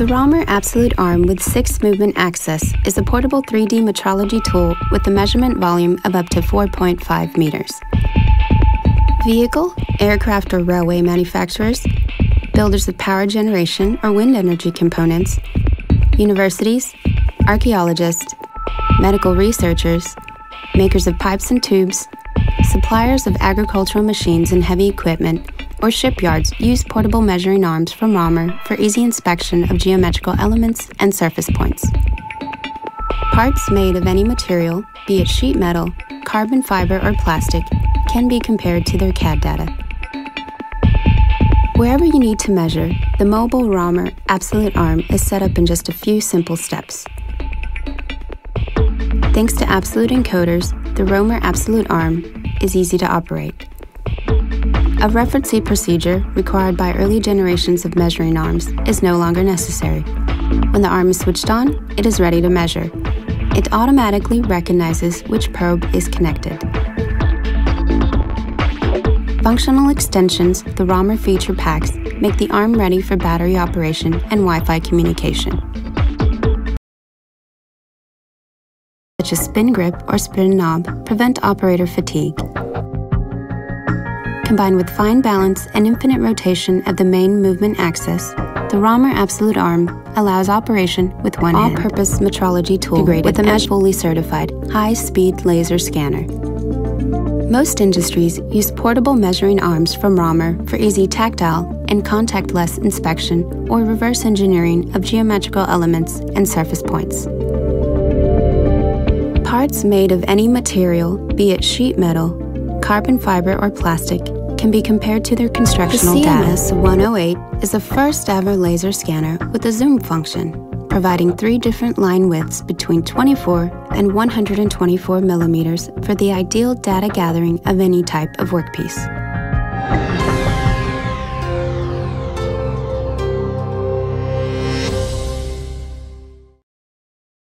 The Romer Absolute Arm with 6 movement axes is a portable 3D metrology tool with a measurement volume of up to 4.5 meters. Vehicle, aircraft or railway manufacturers, builders of power generation or wind energy components, universities, archaeologists, medical researchers, makers of pipes and tubes, suppliers of agricultural machines and heavy equipment, or shipyards use portable measuring arms from Romer for easy inspection of geometrical elements and surface points. Parts made of any material, be it sheet metal, carbon fiber, or plastic, can be compared to their CAD data. Wherever you need to measure, the mobile Romer Absolute Arm is set up in just a few simple steps. Thanks to Absolute encoders, the Romer Absolute Arm is easy to operate. A referencing procedure required by early generations of measuring arms is no longer necessary. When the arm is switched on, it is ready to measure. It automatically recognizes which probe is connected. Functional extensions, the Romer feature packs, make the arm ready for battery operation and Wi-Fi communication. Such as spin grip or spin knob prevent operator fatigue combined with fine balance and infinite rotation of the main movement axis, the Romer Absolute Arm allows operation with one all-purpose metrology tool with a mesh fully certified high-speed laser scanner. Most industries use portable measuring arms from Romer for easy tactile and contactless inspection or reverse engineering of geometrical elements and surface points. Parts made of any material, be it sheet metal, carbon fiber, or plastic, can be compared to their constructional the CMS data. 108 is the first ever laser scanner with a zoom function, providing three different line widths between 24 and 124 millimeters for the ideal data gathering of any type of workpiece.